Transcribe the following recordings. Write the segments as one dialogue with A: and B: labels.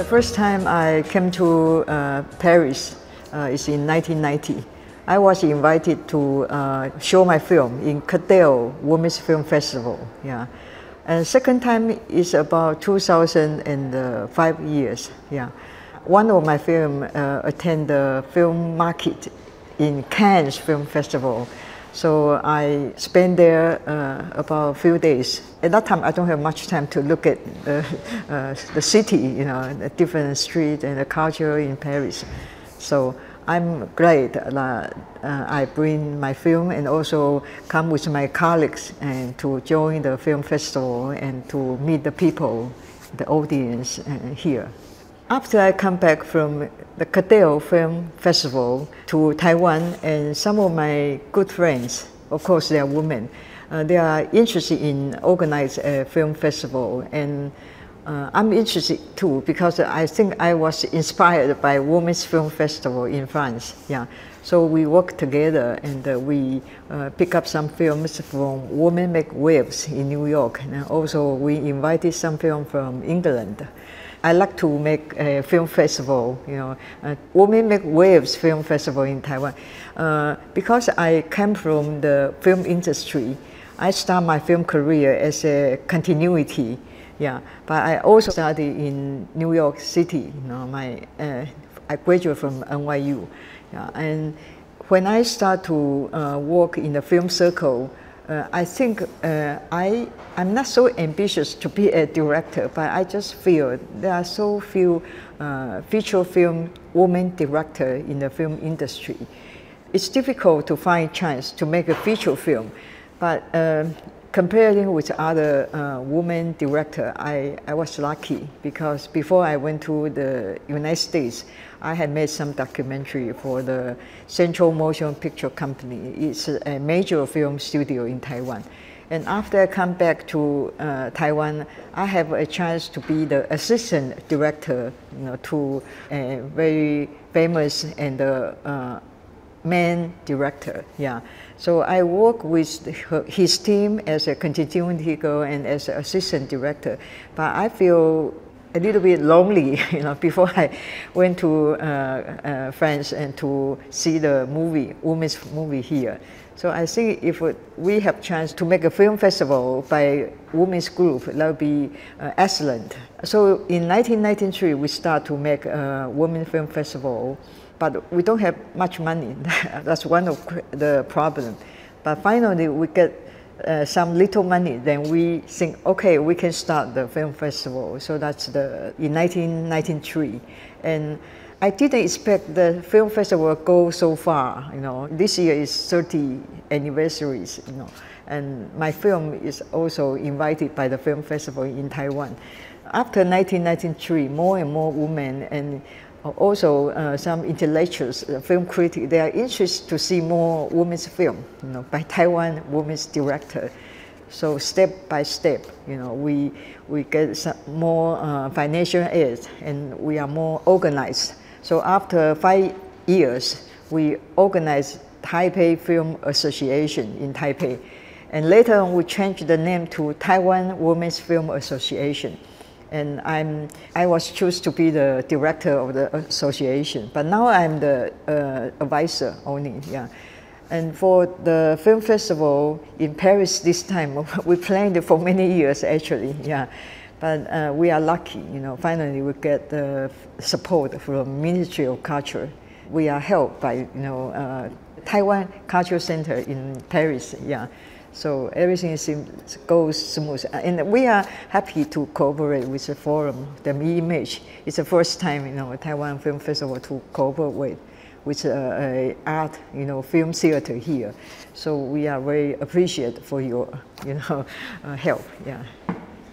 A: The first time I came to uh, Paris uh, is in 1990. I was invited to uh, show my film in Créteil Women's Film Festival. Yeah. And second time is about 2005 years. Yeah. One of my film uh, attend the film market in Cannes Film Festival. So I spent there uh, about a few days. At that time, I don't have much time to look at the, uh, the city, you know, the different streets and the culture in Paris. So I'm glad that uh, I bring my film and also come with my colleagues and to join the film festival and to meet the people, the audience uh, here. After I come back from the Créteil Film Festival to Taiwan, and some of my good friends, of course they are women, uh, they are interested in organize a film festival and uh, I'm interested too because I think I was inspired by Women's Film Festival in France. Yeah, so we work together and uh, we uh, pick up some films from Women Make Waves in New York, and also we invited some film from England. I like to make a film festival, you know, uh, Women Make Waves Film Festival in Taiwan. Uh, because I came from the film industry, I start my film career as a continuity yeah, but I also studied in New York City. You know, my uh, I graduated from NYU, yeah, and when I start to uh, work in the film circle, uh, I think uh, I I'm not so ambitious to be a director, but I just feel there are so few uh, feature film women director in the film industry. It's difficult to find chance to make a feature film, but um, comparing with other uh, women director, I, I was lucky because before I went to the United States, I had made some documentary for the Central Motion Picture Company. It's a major film studio in Taiwan. And after I come back to uh, Taiwan, I have a chance to be the assistant director you know, to a very famous and uh, main director. Yeah. So I work with his team as a continuity girl and as an assistant director. But I feel a little bit lonely, you know, before I went to uh, uh, France and to see the movie, women's movie here. So I think if we have chance to make a film festival by women's group, that would be uh, excellent. So in 1993, we start to make a women film festival but we don't have much money. That's one of the problem. But finally, we get uh, some little money. Then we think, okay, we can start the film festival. So that's the in 1993, and I didn't expect the film festival go so far. You know, this year is 30 anniversaries. You know, and my film is also invited by the film festival in Taiwan. After 1993, more and more women and also uh, some intellectuals, uh, film critics, they are interested to see more women's film, you know, by Taiwan women's director. So step by step, you know, we, we get some more uh, financial aid and we are more organized. So after five years, we organized Taipei Film Association in Taipei. And later on, we changed the name to Taiwan Women's Film Association and I'm, I was chosen to be the director of the association. But now I'm the uh, advisor only, yeah. And for the film festival in Paris this time, we planned it for many years actually, yeah. But uh, we are lucky, you know, finally we get the support from Ministry of Culture. We are helped by, you know, uh, Taiwan Cultural Center in Paris, yeah. So everything seems, goes smooth. And we are happy to cooperate with the forum, the Me image. It's the first time, you know, Taiwan Film Festival to cooperate with with uh, art, you know, film theater here. So we are very appreciative for your, you know, uh, help, yeah.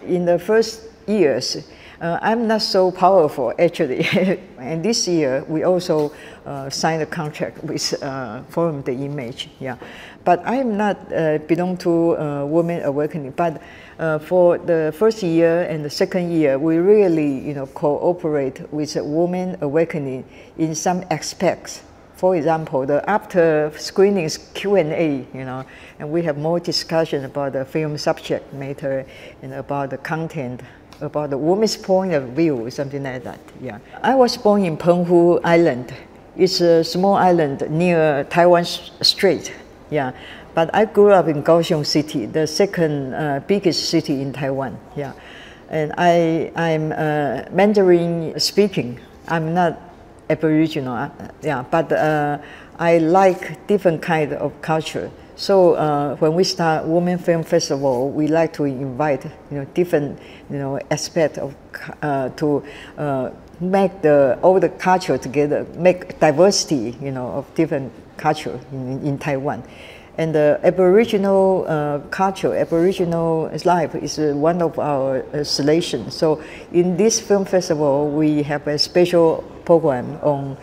A: In the first years, uh, I'm not so powerful actually. and this year we also uh, signed a contract with uh, Forum the Image. Yeah, but I'm not uh, belong to uh, Women Awakening. But uh, for the first year and the second year, we really you know cooperate with Women Awakening in some aspects. For example, the after screenings Q&A, you know, and we have more discussion about the film subject matter and about the content about the woman's point of view, something like that. Yeah. I was born in Penghu Island. It's a small island near Taiwan Strait. Yeah. But I grew up in Kaohsiung City, the second uh, biggest city in Taiwan. Yeah. And I, I'm uh, Mandarin speaking. I'm not Aboriginal, uh, yeah, but uh, I like different kind of culture. So uh, when we start Women Film Festival, we like to invite you know different you know aspect of uh, to uh, make the all the culture together, make diversity you know of different culture in, in Taiwan. And the Aboriginal uh, culture, Aboriginal life is uh, one of our uh, selection. So in this film festival, we have a special program on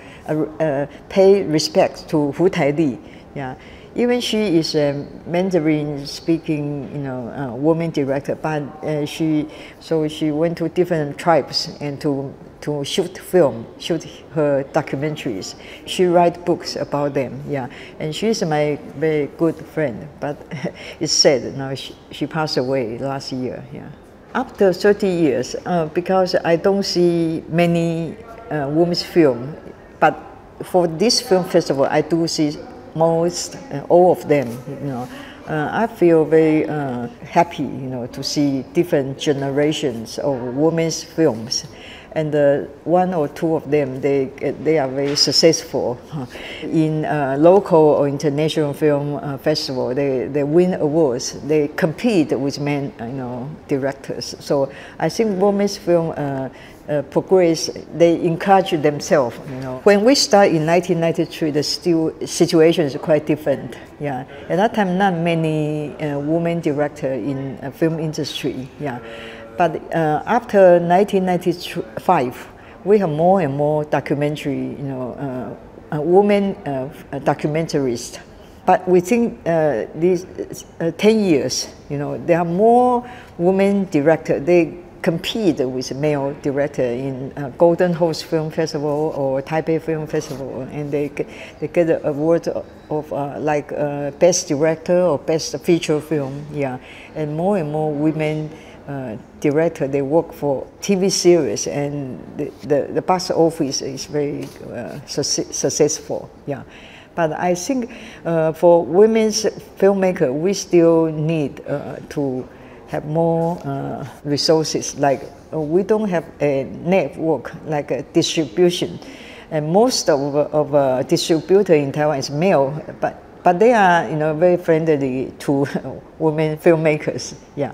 A: pay respect to Hu Tai Li. Yeah even she is a Mandarin speaking, you know, uh, woman director, but uh, she so she went to different tribes and to to shoot film, shoot her documentaries. She write books about them, yeah. And she's my very good friend, but it's sad now she, she passed away last year, yeah. After 30 years, uh, because I don't see many uh, women's film, but for this film festival, I do see most uh, all of them, you know. Uh, I feel very uh, happy, you know, to see different generations of women's films, and one or two of them, they, they are very successful in uh, local or international film uh, festival. They, they win awards. They compete with men, you know, directors. So I think Burmese film uh, uh, progress, they encourage themselves. You know, when we start in 1993, the still situation is quite different. Yeah, at that time, not many uh, women director in uh, film industry. Yeah, but uh, after 1993, five, we have more and more documentary, you know, uh, uh women uh, uh, documentarists. But within these 10 years, you know, there are more women directors. They compete with male director in Golden Horse Film Festival or Taipei Film Festival, and they they get an award of, of uh, like uh, best director or best feature film. Yeah, and more and more women uh, director they work for TV series and the, the, the box office is very uh, successful yeah but I think uh, for women's filmmaker we still need to have more uh, resources. Like uh, we don't have a network like a distribution, and most of of a distributor in Taiwan is male, but but they are you know very friendly to women filmmakers. Yeah.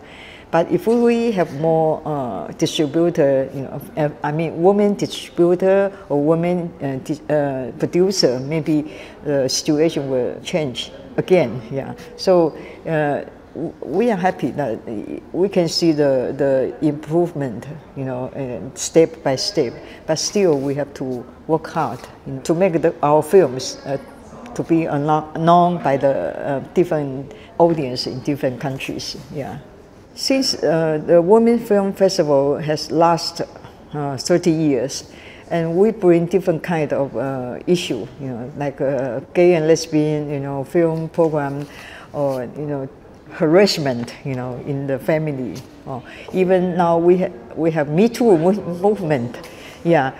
A: But if we have more uh, distributor, you know, uh, I mean, women distributor or women uh, uh, producer, maybe the situation will change again. Yeah. So uh, we are happy that we can see the, the improvement, you know, step by step. But still, we have to work hard you know, to make the, our films uh, to be known by the different audience in different countries. Yeah. Since uh, the Women Film Festival has lasted uh, 30 years, and we bring different kind of uh, issue, you know, like gay and lesbian, you know, film program, or you know, harassment, you know, in the family. Oh, even now we, ha we have Me Too movement. Yeah.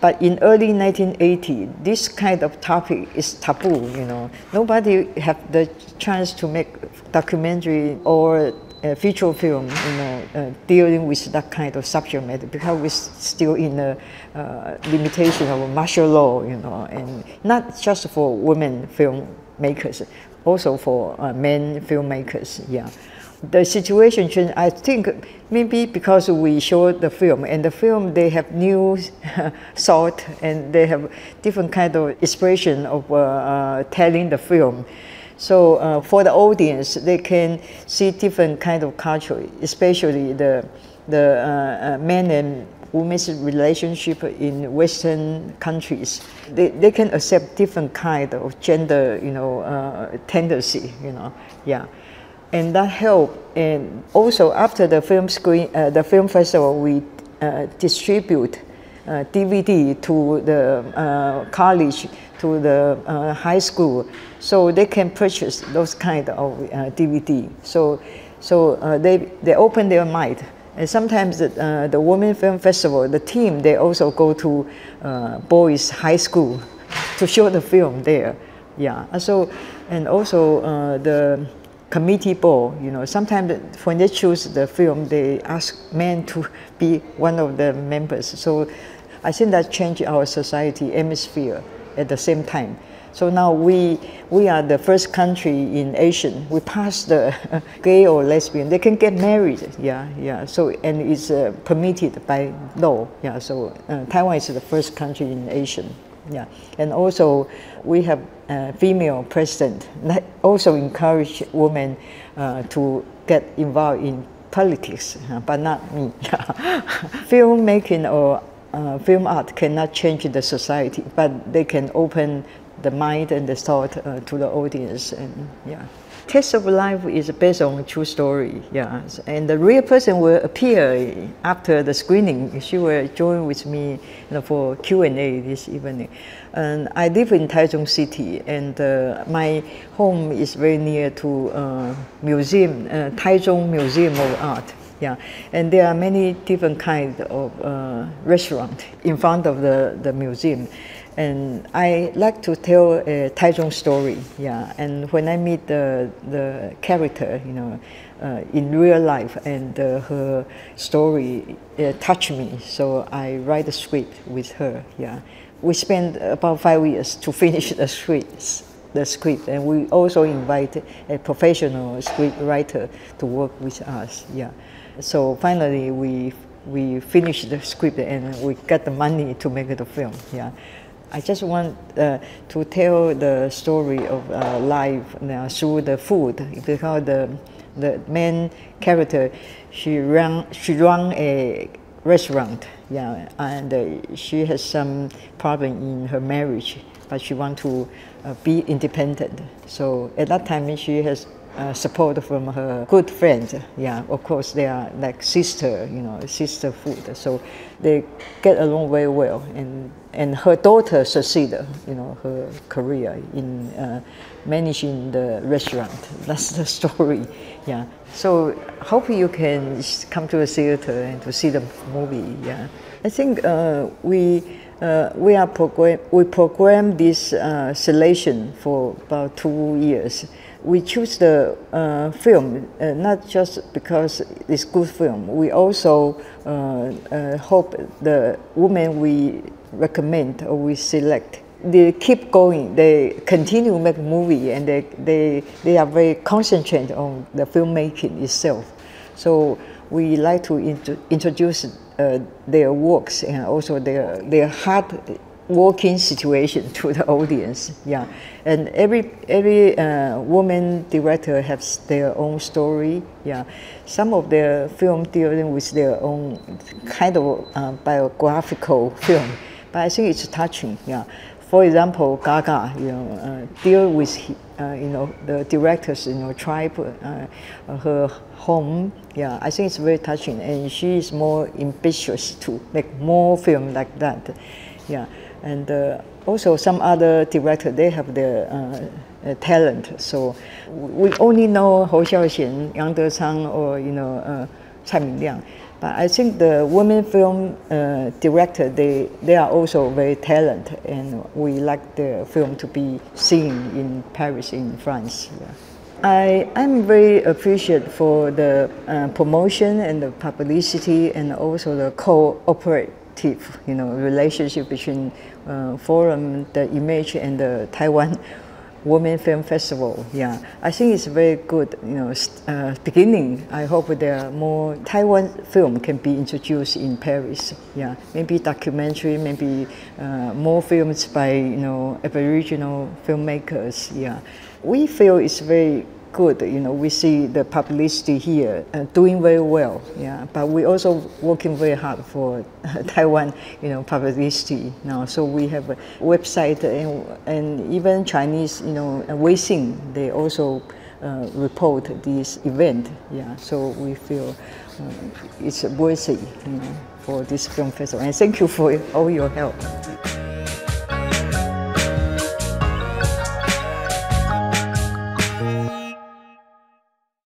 A: But in early 1980, this kind of topic is taboo, you know. Nobody have the chance to make documentary or a feature film, you know, uh, dealing with that kind of subject matter because we're still in the uh, limitation of martial law, you know, and not just for women filmmakers, also for uh, men filmmakers. Yeah, the situation changed, I think maybe because we show the film and the film they have new thought and they have different kind of expression of uh, uh, telling the film. So uh, for the audience, they can see different kind of culture, especially the the uh, uh, men and women's relationship in Western countries. They, they can accept different kind of gender, you know, uh, tendency, you know, yeah. And that help. And also after the film screen, uh, the film festival, we uh, distribute DVD uh, to the uh, college, to the uh, high school, so they can purchase those kind of DVD. So, so they, they open their mind And sometimes the, the Women Film Festival, the team, they also go to boys' high school to show the film there. Yeah, so, and also uh, the committee board, you know, sometimes when they choose the film, they ask men to be one of the members. So I think that changed our society atmosphere at the same time. So now we, we are the first country in Asia. We passed the gay or lesbian. They can get married. Yeah, yeah. So and it's uh, permitted by law. Yeah. So uh, Taiwan is the first country in Asia. Yeah. And also we have female president that also encourage women uh, to get involved in politics, uh, but not me. Filmmaking or uh, film art cannot change the society, but they can open the mind and the thought uh, to the audience. And yeah, Taste of Life is based on a true story. Yeah, and the real person will appear after the screening. She will join with me you know, for Q and A this evening. And I live in Taichung City, and uh, my home is very near to uh, museum, uh, Taichung Museum of Art. Yeah, and there are many different kinds of uh, restaurant in front of the, the museum. And I like to tell a Taichung story, yeah. And when I meet the, the character, you know, uh, in real life, and uh, her story uh, touched me, so I write a script with her, yeah. We spent about five years to finish the script, the script, and we also invite a professional script writer to work with us, yeah. So finally, we we finished the script and we got the money to make the film, yeah. I just want uh, to tell the story of uh, life uh, through the food because the the main character she run she run a restaurant yeah and uh, she has some problem in her marriage but she want to uh, be independent so at that time she has uh, support from her good friends. Yeah, of course they are like sister, you know, sister food. So they get along very well. And and her daughter succeeded, you know, her career in uh, managing the restaurant. That's the story. Yeah. So hope you can come to the theater and to see the movie. Yeah. I think uh, we. Uh, we are program we program this uh, selection for about two years we choose the uh, film uh, not just because it's good film. We also uh, uh hope the women we recommend or we select they keep going. They continue to make movie and they, they, they are very concentrated on the filmmaking itself. So we like to int introduce uh, their works and also their, their hard working situation to the audience. Yeah, and every every uh, woman director has their own story. Yeah, some of their film dealing with their own kind of uh, biographical film, but I think it's touching. Yeah, for example, Gaga, you know, uh, deal with uh, you know the directors, you know, tribe, uh, her home. Yeah, I think it's very touching, and she is more ambitious to make more film like that. Yeah and uh, also some other director they have their uh, uh, talent. So we only know Hou Xiaoxian, Yang Dechang, or you know Cai Mingliang. But I think the women film uh, director they they are also very talented, and we like the film to be seen in Paris, in France. Yeah. I, I'm very appreciative for the uh, promotion and the publicity and also the cooperate you know, relationship between uh, Forum, the image, and the Taiwan Women Film Festival. Yeah, I think it's very good. You know, uh, beginning. I hope there are more Taiwan film can be introduced in Paris. Yeah, maybe documentary, maybe uh, more films by you know Aboriginal filmmakers. Yeah, we feel it's very good. You know, we see the publicity here uh, doing very well. Yeah, but we also working very hard for Taiwan, you know, publicity now. So we have a website and, and even Chinese, you know, Weixin, they also uh, report this event. Yeah, so we feel uh, it's worthy, you know, for this film festival. And thank you for all your help.